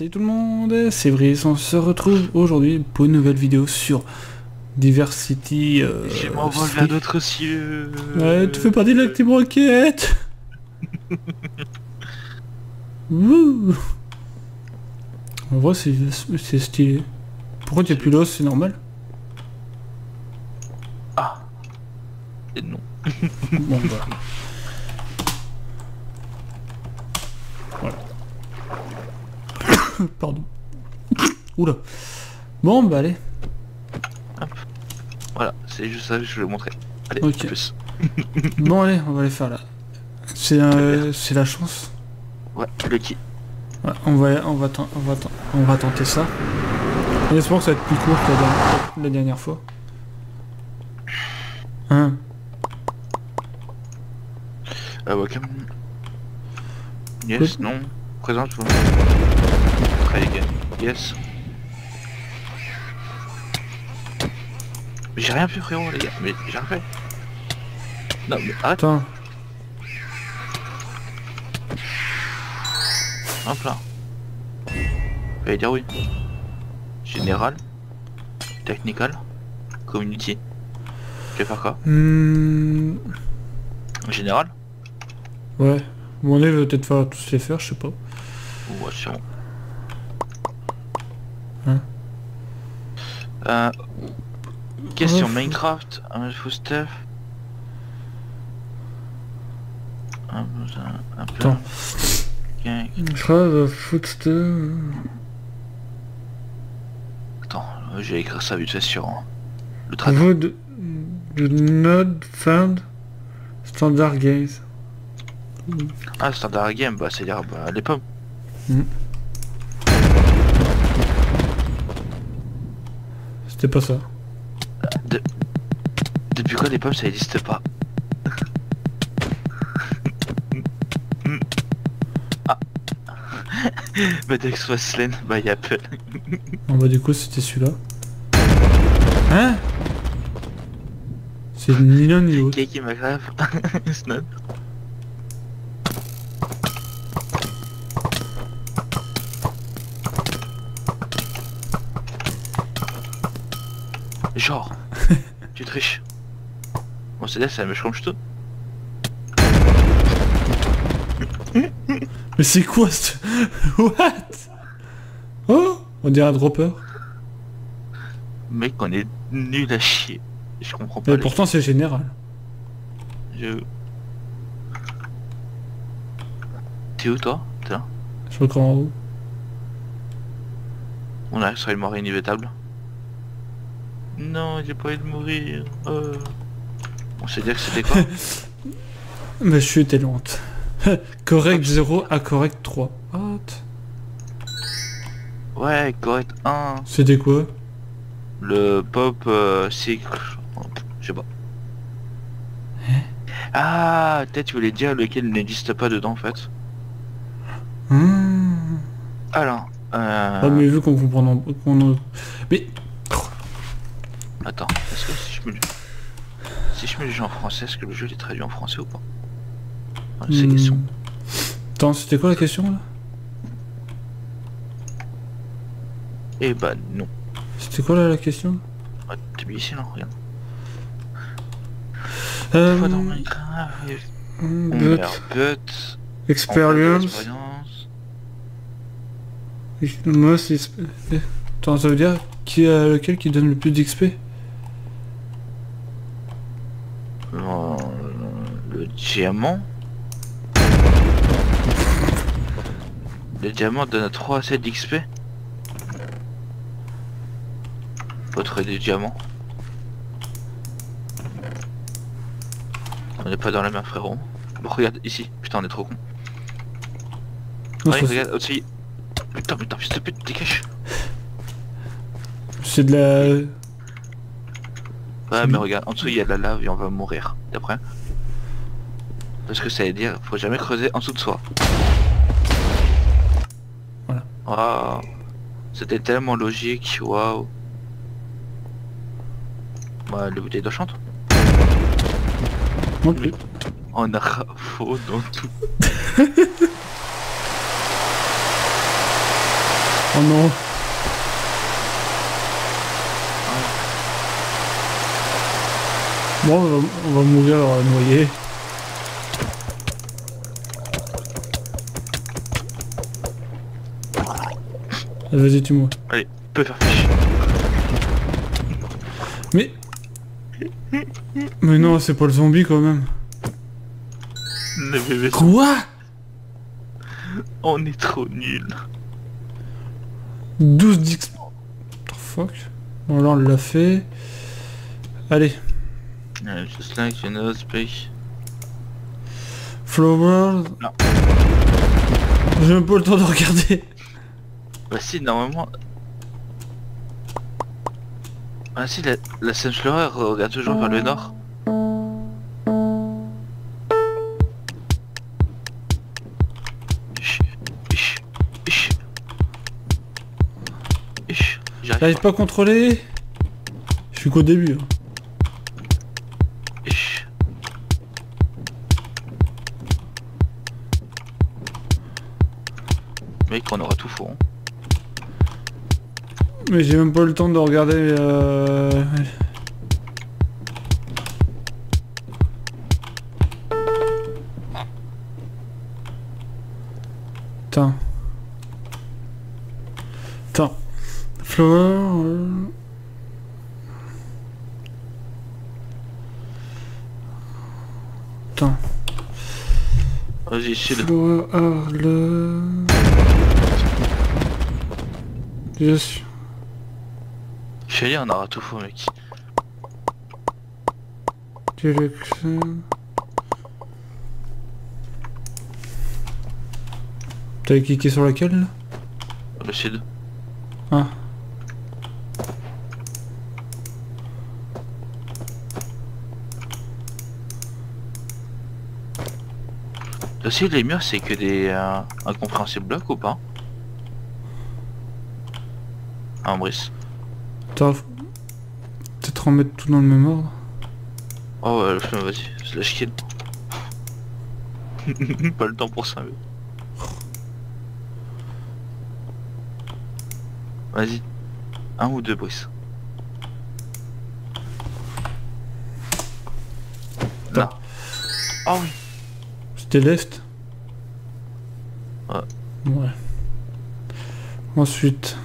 Salut tout le monde, c'est Brice, on se retrouve aujourd'hui pour une nouvelle vidéo sur Diversity... Euh, Je m'envole vers d'autres cieux. Ouais, tu fais partie de la Team Rocket Wouh En vrai, c'est c'est stylé. Pourquoi t'es plus là, c'est normal? Ah. Et non. Bon, voilà. Voilà. Pardon. Oula. Bon, bah allez. Voilà, c'est juste ça que je voulais montrer. Allez, Ok. à plus. Bon, allez, on va les faire là. C'est euh, c'est la chance. Ouais, le qui Ouais, on va, on va, on va, on va tenter ça. On espère que ça va être plus court que la dernière, la dernière fois. Hein? Euh, welcome. Yes, non. Présente vous Try again. Yes. Mais j'ai rien fait frérot les gars, mais j'ai rien fait. Non mais arrête, Attends. hop là. Fallait dire oui. Général. Technical. Community. Tu vas faire quoi Hmm, Général ouais. Bon, on va peut-être faire tous les faire, je sais pas. Ouais, c'est bon. Hein Euh, question Oh. Minecraft, un faux stuff. Un, un, un plan. Attends. Gang. Grave, footstep. Attends, euh, je vais écrire ça vite fait sur hein, le trad. Would do not found standard gaze. Ah, standard game, bah c'est dire bah, les pommes. C'était pas ça. De... Depuis quand les pommes ça n'existe pas Ah Bah Dex Westland, bah y'a peu. Bon bah du coup c'était celui-là. Hein? C'est ni l'un ni l'autre. c'est là, c'est la mèche comme je te. Mais c'est quoi ce... What? Oh On dirait un dropper. Mec, on est nul à chier. Je comprends pas. Mais pourtant c'est général. Je... T'es où toi? T'es là Je crois en haut. On arrive sur une mort inévitable. Non, j'ai pas envie de mourir. Euh... On sait dire que c'était quoi Ma chute est lente. correct 0 à correct 3. What? Ouais, correct 1. C'était quoi? Le pop euh, cycle. Je sais pas. Ah, peut-être tu voulais dire lequel n'existe pas dedans en fait. Hmm. Alors, euh... Ah mais vu qu'on comprend... en- Mais... attends, est-ce que si je me le... Si je mets le jeu en français, est-ce que le jeu est traduit en français ou pas Voilà, C'est Hmm. question. Attends, c'était quoi la question là? Eh bah non. C'était quoi là la question? Ah, T'es bien ici non? Regarde. euh, Fois dans Minecraft, on but, but, Experience. Moi c'est... Attends, ça veut dire qui a lequel qui donne le plus d'XP Euh, le diamant. Le diamant donne 3 à 7 d'XP. Trouver des diamants. On n'est pas dans la mer frérot. Bon regarde ici, putain on est trop con. Ouais, regarde au-dessus. Putain putain fils de pute, dégage. C'est de la... Ouais mais regarde, en dessous il y a de la lave et on va mourir. D'après Parce que ça veut dire faut jamais creuser en dessous de soi. Voilà. Waouh. C'était tellement logique, waouh. Bah les bouteilles d'eau chantent. Non plus. On a faux dans tout. Oh non. Bon, on va, on va mourir euh, noyé. Vas-y, tue-moi. Allez, peut faire fiche. Mais... Mais non, c'est pas le zombie quand même. Quoi? On est trop nuls. 12 d'X... What the fuck? Bon là on l'a fait. Allez. Yeah, just like you know, speak. Flower... Non. J'ai même pas le temps de regarder. Bah si, normalement... Ah si, la, la Sunflower regarde toujours vers le nord. Ish. Ish, j'arrive pas. à contrôler. Je suis qu'au début. hein. Mec, on aura tout faux. hein. Mais j'ai même pas eu le temps de regarder... Euh... Attends. Attends. Flower... euh, Attends. Vas-y, sud. Flower... ah, le... Je aura tout faux, mec. Direction... T'avais cliqué sur laquelle là? Le sud. Ah. Aussi, les murs, c'est que des euh, incompréhensibles blocs ou pas? Ah, Brice. Attends, peut-être remettre tout dans le même ordre. Oh, ouais, le- vas-y, slash kill. pas le temps pour ça, mais... Vas-y. Un ou deux, Brice. Là. Ah oui. C'était left Ouais. Ouais. Ensuite...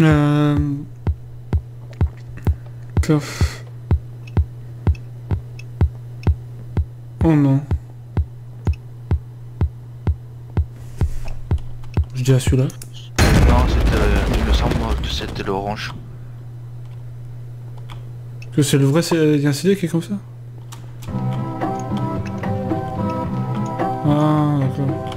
Euh... Perf. Oh non. Je dis à celui-là. Non, c'était... euh, il me semble que c'était l'orange. Que c'est le vrai C- il y a un CD qui est comme ça? Ah, d'accord.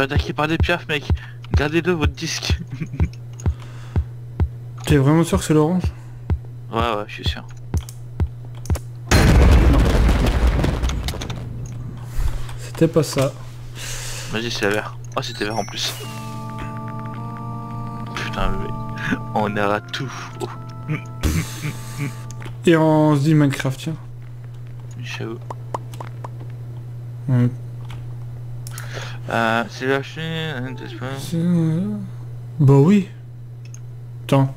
Fais attaquer par des piafs, mec. Gardez-le, votre disque. T'es vraiment sûr que c'est l'orange ouais, ouais, je suis sûr. C'était pas ça. Vas-y, c'est vert. Oh, c'était vert en plus. Putain, mais... On aura tout. Oh, Et on se dit Minecraft, tiens. j'avoue. Ouais. Euh, c'est la chaîne... C'est- Bah oui. Attends.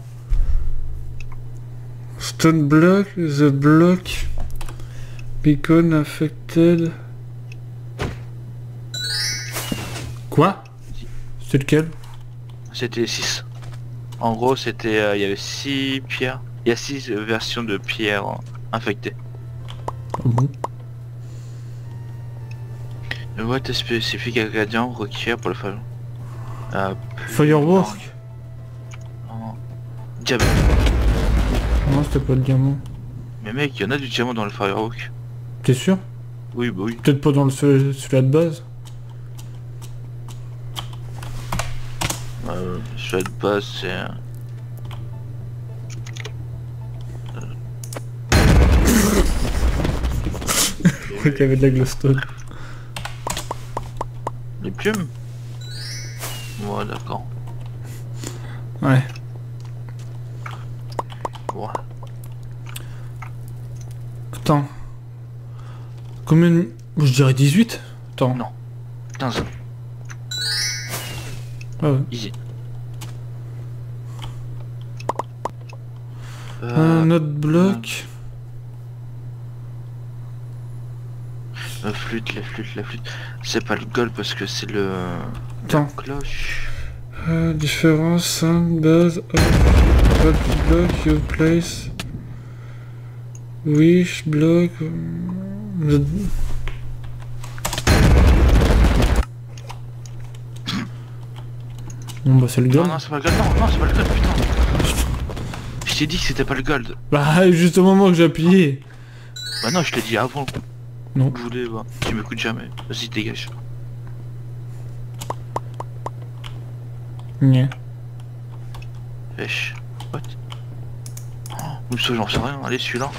Stone block, the block, beacon affected. Quoi? C'est lequel? C'était 6. En gros, c'était... euh, Il y avait 6 pierres. Il y a 6 versions de pierres euh, infectées. Ah bon? What spécifique ingrédient requiert pour le feu euh, Firework non. Diamant. Non, c'était pas le diamant. Mais mec, il y en a du diamant dans le firework. T'es sûr? Oui, bah oui. Peut-être pas dans le celui celui-là de base. Euh, celui de base, c'est... qu'il y avait de la glowstone. Les plumes Ouais, d'accord. Ouais. Ouais. Attends. Combien de- Je dirais 18 Attends. Non. 15. Ah ouais. Easy. Euh, Un autre bloc. La flûte, la flûte, la flûte. C'est pas le goal parce que c'est le... Attends. Cloche. Euh, différence, sound, base, of, what block you place. Wish, block. euh, le- Bon bah c'est le Non, gold. non, c'est pas le gold. Non, non, c'est pas le gold, putain. Je t'ai dit que c'était pas le gold. Bah juste au moment que j'ai appuyé. Bah non, je t'ai dit avant. Non. Je voulais, bah. Tu m'écoutes jamais. Vas-y, dégage. Nya. Wesh. What? Oh, Ou ça, j'en sais rien. Allez, celui-là.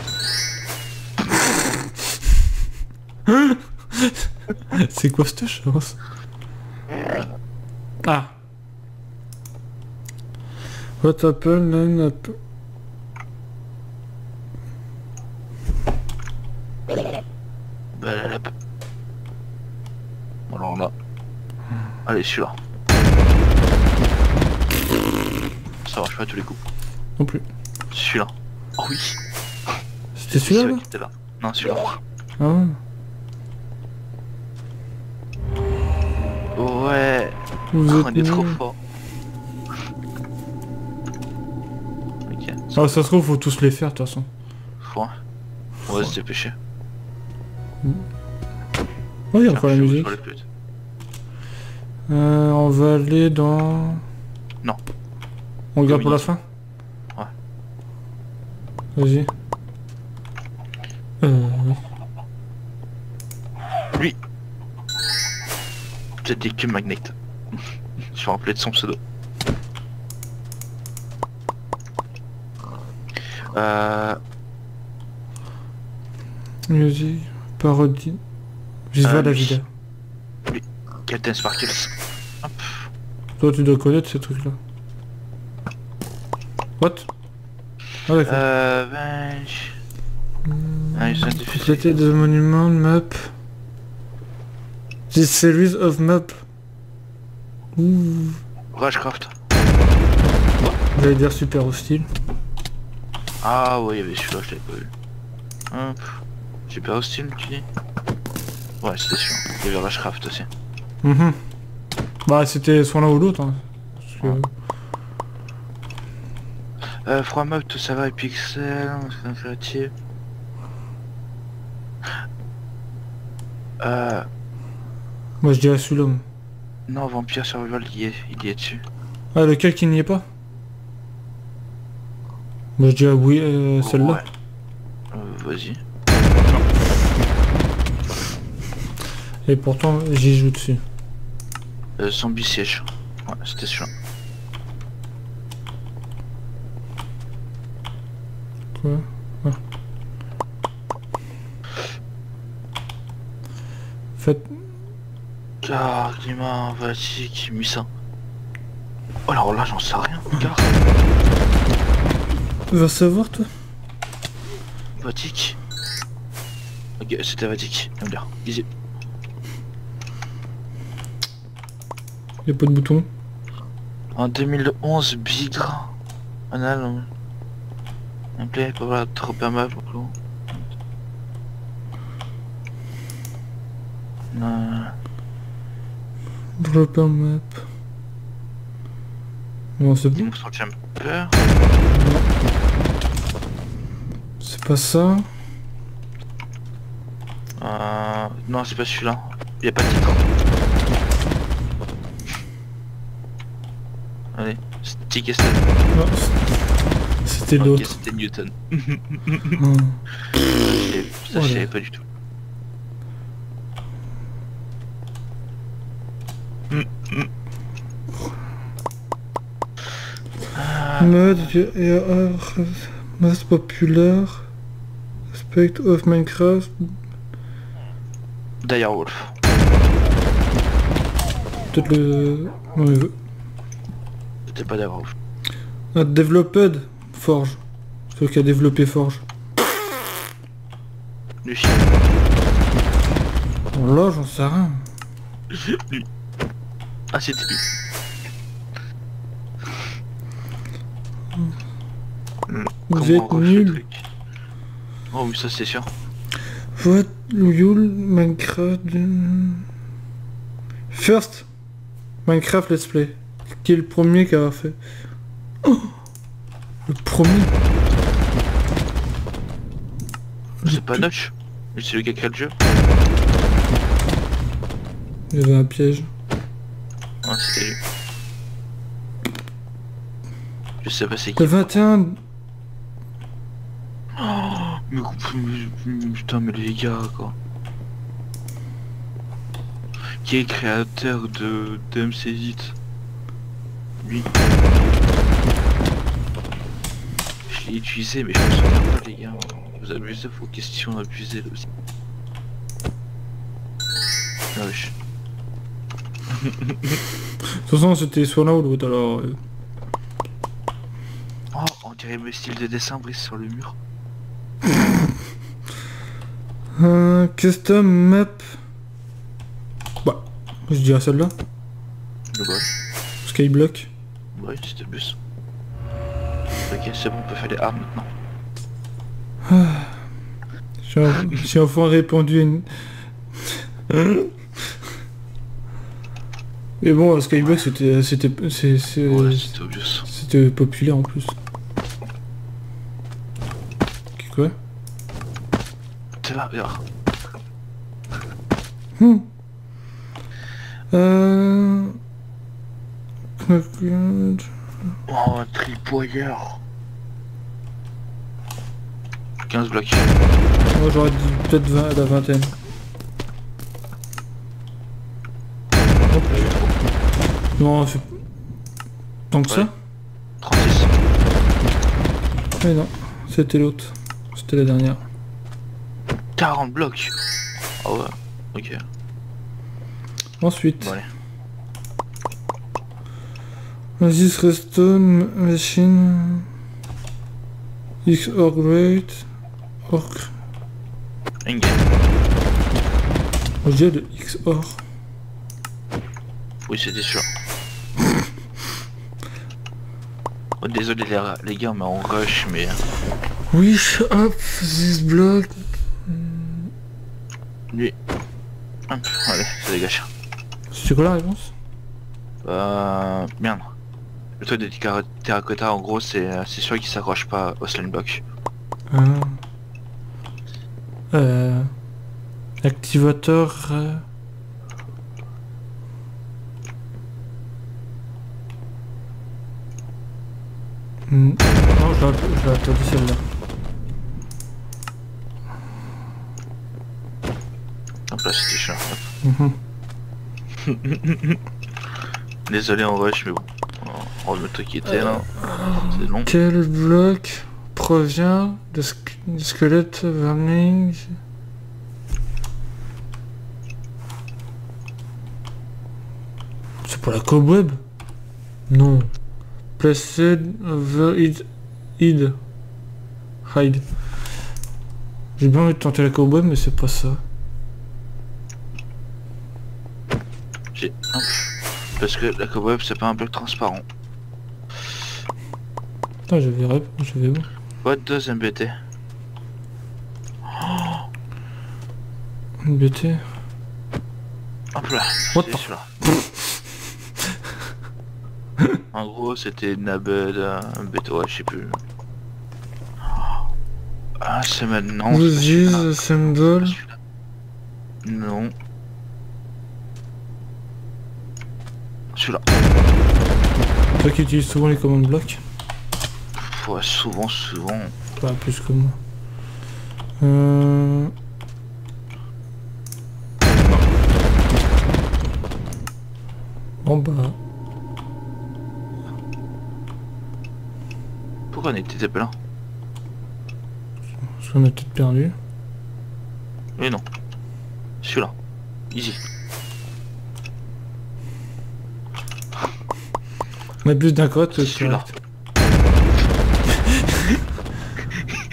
C'est quoi cette chance Ah. What happened then up- Bah, là, là. Alors là. Allez, celui-là. Ça marche pas à tous les coups. Non plus. Celui-là. Oh oui. C'était celui-là là qui était là. Non, celui-là. Ah ouais. Ouais. Vous Oh, êtes on est trop fort. Ok. Ah ça se trouve faut tous les faire de toute façon. Faut. On va se dépêcher. Oh il y a encore la je musique. Euh, on va aller dans... Non. On garde pour la fin Vas-y. Euh... oui. Lui. Peut-être des cubes magnet. Je me rappelais de son pseudo. Euh... Musique, parodie. Viva Euh, la lui. Captain Sparkles. Hop. Toi tu dois connaître ces trucs là. What? Ah d'accord. Euh... Ah, ils sont difficiles. Compléter monument map. This series of map. Ouh. Ragecraft. J'allais dire super hostile. Ah ouais, il y avait celui-là, je l'avais pas vu. Hop. Super hostile, tu dis? Ouais, c'était sûr. Il y avait Ragecraft aussi. Mhm. Bah c'était soit l'un ou l'autre. hein. Que- Euh, tout ça va, et Pixel, c'est un créatif. Euh... Moi je dirais celui-là. Non, Vampire Survival, il y est, il y est dessus. Ah lequel qui n'y est pas? Moi je dirais oui, euh, celle-là. Ouais. Euh, vas-y. Et pourtant j'y joue dessus. Euh, Zombie Siege. Ouais, c'était sûr. Quoi? Ah. Faites... Ah, Climat, Vatic, Musa. Oh, alors là, j'en sais rien, regarde. Va savoir toi Vatic. Ok, c'était Vatic, bien. Easy. Y'a pas de bouton. En 2011, Bigre. Anal. Un play, pas voilà, trop mal pour le. Dropper map. Non c'est bon. C'est pas ça. Euh... Non, c'est pas celui-là. Il y a pas de titre. Allez, Non, c'était l'autre. c'était Newton. Ah. Ça, je savais- pas du tout. Mode AR most popular aspect of Minecraft Direwolf. Peut-être le... Non, il veut. C'était pas Direwolf. Ah, Developed Forge. Celui qui a développé Forge. Lucie. Bon, là, j'en sais rien. Ah c'était lui. Vous comment êtes le truc Oh oui ça c'est sûr. What Yule Minecraft First Minecraft Let's Play. Qui est le premier qui a fait Oh Le premier C'est pas Notch Mais c'est le gars qui a le jeu Il y avait un piège. Ah c'était lui. Je sais pas c'est qui. Le 21 Mais, mais- putain mais les gars quoi. Qui est créateur de DMC Lui. Je l'ai utilisé mais je me souviens pas les gars. Vous abusez vos questions abusées aussi. Ah wesh. De toute façon c'était soit l'un ou l'autre alors... euh, Oh on dirait mes styles de dessin brisent sur le mur. Un custom map. Bah, je dirais celle-là. Le. Skyblock. Ouais c'était le bus. Ok c'est bon on peut faire les armes maintenant. J'ai en- J'ai enfin répondu à une... Mais bon, Skyblock c'était... C'était... Ouais c'était populaire en plus. Quoi? C'est là regarde. Hmm. Euh... Oh un tripoyeur. 15 blocs. Moi j'aurais dit peut-être 20 à la vingtaine. Non, c'est... Tant que Ouais. ça 36. Mais non, c'était l'autre. C'était la dernière. 40 blocs. Ah ouais. Ok. Ensuite, Bon allez. Aziz Redstone Machine XOR Great Orc. Engage. Moi, je dirais le XOR. Oui c'était sûr. Oh, désolé les, les gars mais on rush mais... Wish up this block. Lui. Hop, allez, ça dégage. C'est quoi la réponse? Euh... Merde. Le truc de terra- terracotta en gros c'est euh, c'est sûr qu'il s'accroche pas au slime block. Ah. Euh... Activateur... euh, Hmm. Non, je l'ai- je l'ai attendu celle-là. Là c'était chiant. Désolé on rush mais bon. Remet le truc qui était là. C'est long. Quel bloc provient de, de squelette verming C'est pour la cobweb? Non. Placed over it, id. Hide. J'ai bien envie de tenter la cobweb mais c'est pas ça. J'ai... Parce que la cobweb c'est pas un bloc transparent. Putain j'avais rep, j'avais bon. What does MBT Une BT. Hop là, What the- celui-là. en gros, c'était Nabed, euh, MBT, ouais, je sais plus. Ah, c'est maintenant. Vous use symbol. Non. Celui-là. Toi qui utilises souvent les commandes blocs. Pff, Ouais, souvent, souvent. Pas plus que moi. Euh... Bon bah... Pourquoi on était plein Parce qu'on a peut-être perdu. Mais non. Celui-là. easy. Mais plus d'un c'est Celui-là.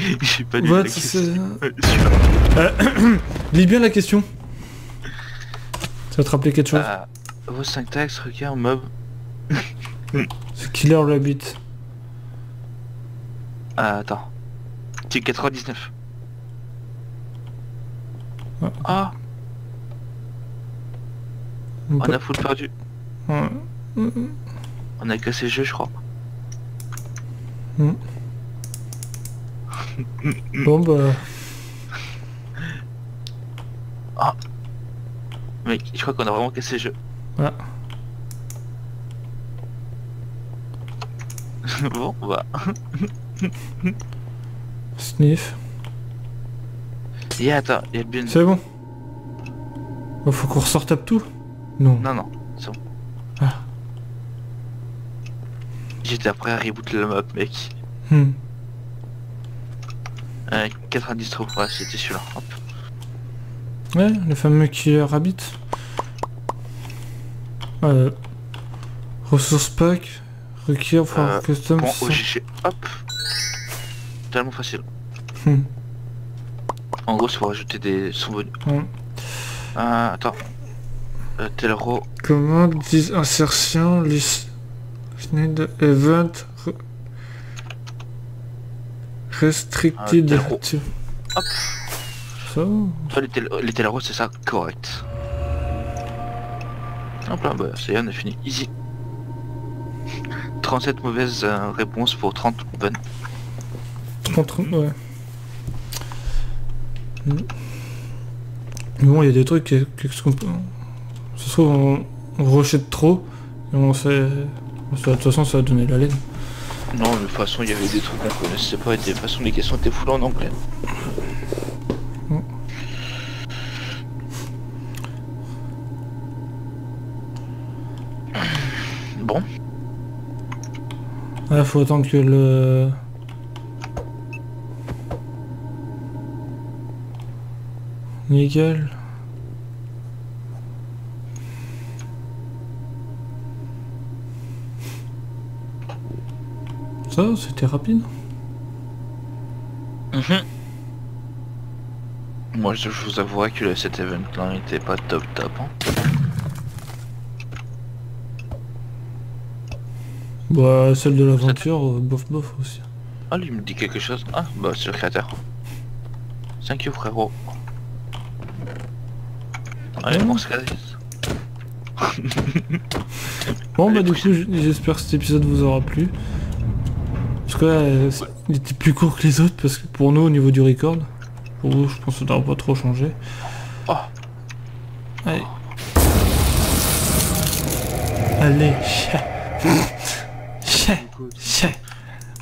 J'ai pas lu What, la c'est- question. Ouais, celui-là. Lis bien la question. Ça va te rappeler quelque chose Euh, vos 5 taxes requièrent mob. C'est Killer Rabbit. Ah, attends. C'est 99. Ouais. Ah, On a full perdu. Ouais. On a cassé le jeu, je crois. Bon bah... Mec, je crois qu'on a vraiment cassé le jeu. Ah. bon, bah. Sniff. Et attends, il y a bien... C'est bon. Oh, faut qu'on ressorte à tout Non. Non, non, c'est bon. Ah. J'étais prêt à reboot la map, mec. Hmm. Euh, 90 trop près, c'était celui-là. Ouais, le fameux Killer Rabbit. Euh, ressources pack, requiert for Euh, custom. Bon, OGG, hop. Tellement facile. Hmm. En gros, c'est pour ajouter des bonus. Ouais. Euh, attends. Euh, Telro, Commande, dis insertion, list, need event, restricted. Tu- Hop. Ça les, tel les c'est ça, correct. Hop là, bah, ça y est, on a fini. Easy. 37 mauvaises euh, réponses pour 30 bonnes. contre, ouais. Hmm. Mais bon, il y a des trucs, que- qu'est-ce qu'on peut... Ça se trouve, on, on rechète trop, et on sait... De toute façon, ça va donner la laine. Non, de toute façon, il y avait des trucs qu'on connaissait pas, et de toute façon, les questions étaient full en anglais. Bon, Ah, faut attendre que le... Nickel. Ça, c'était rapide. moi je vous avouerai que cet event là était pas top top. hein. Bah, celle de l'aventure, euh, bof bof aussi. Ah, lui me dit quelque chose. Ah, bah c'est le créateur. Thank you frérot. Allez, bon. Bon, bah, du coup, j'espère que cet épisode vous aura plu. Cas, euh, il était plus court que les autres, parce que pour nous, au niveau du record, pour vous, je pense que ça n'aura pas trop changé. Oh. Allez. Allez, chat. Chat. Chat.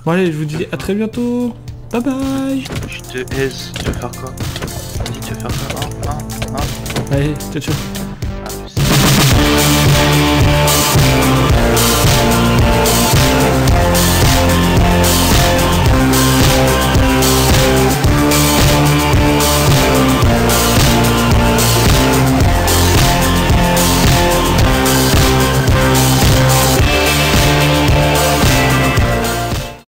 Bon, allez, je vous dis à très bientôt. Bye bye. Je te aise, tu veux faire quoi? Vas-y, tu veux faire quoi? Hein Hein Hein Allez, ciao ciao.